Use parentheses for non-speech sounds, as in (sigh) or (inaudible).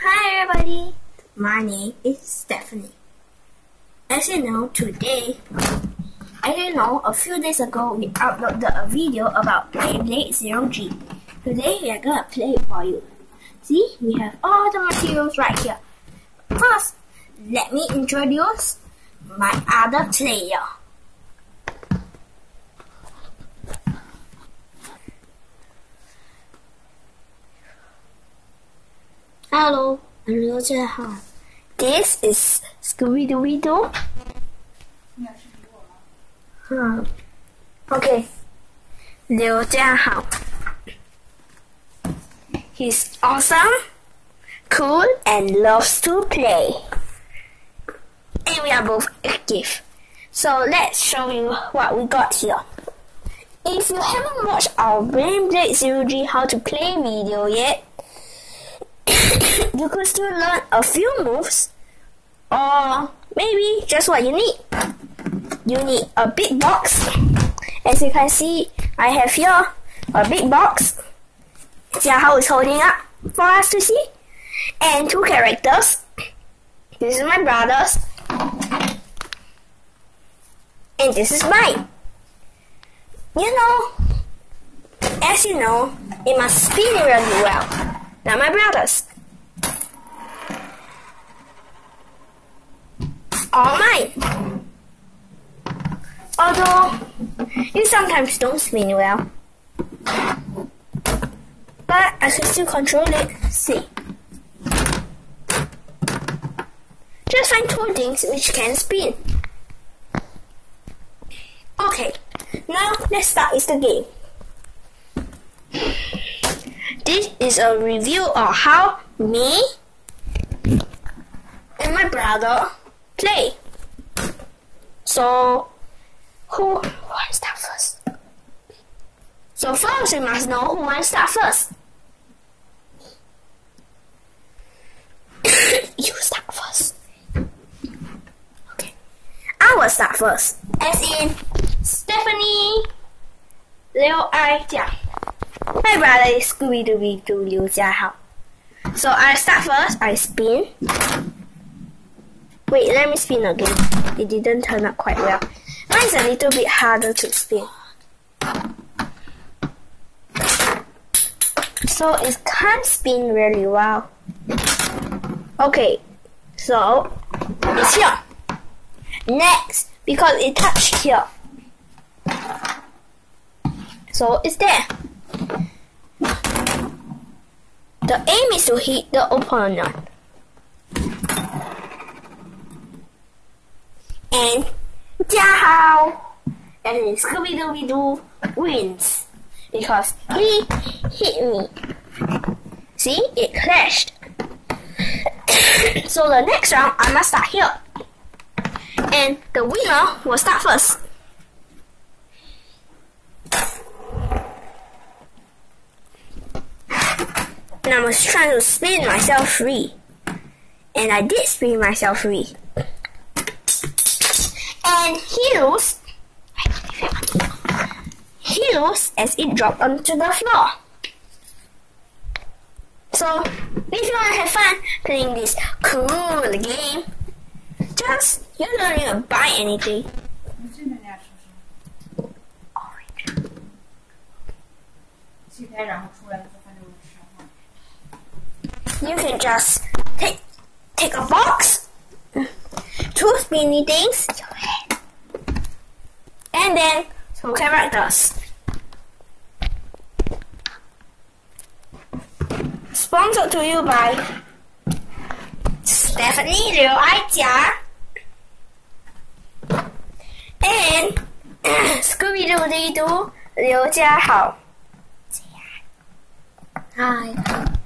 Hi everybody, my name is Stephanie. As you know, today, I you know, a few days ago we uploaded a video about Beyblade Zero G. Today we are gonna play it for you. See, we have all the materials right here. First, let me introduce my other player. Hello, This is Scooby Dooby Doo. Hmm. Okay. Liu Jiahao. He's awesome, cool, and loves to play. And we are both active. So let's show you what we got here. If you haven't watched our Beyblade Zero G How to Play video yet, you could still learn a few moves or maybe just what you need. You need a big box. As you can see, I have here a big box. See how it's holding up for us to see. And two characters. This is my brother's. And this is mine. You know, as you know, it must spin really well. Now my brothers. All mine. Although, you sometimes don't spin well. But I can still control it. See. Just find two things which can spin. Okay, now let's start with the game. This is a review of how me and my brother play. So, who wants to start first? So first we must know who wants to start first. (coughs) you start first. Okay. I will start first. As in Stephanie Liu Ai Jia. My brother is Scooby Dooby Doo Liu Jiahao. So I start first, I spin. Wait, let me spin again. It didn't turn out quite well. Mine's a little bit harder to spin. So it can't spin really well. Okay, so it's here. Next, because it touched here. So it's there. The aim is to hit the opponent. And Jiahao and Scooby Dooby Doo wins because he hit me. See, it clashed. (coughs) so the next round, I must start here. And the winner will start first. And I was trying to spin myself free. And I did spin myself free. And he lost. As it dropped onto the floor. So, if you want to have fun playing this cool game, just you don't even buy anything. Orange you can just take take a box, two spinny things, and then some characters. Sponsored to you by Stephanie Liu Aijia and (clears throat) Scooby Doo Doo Liu Jiahao. Hi.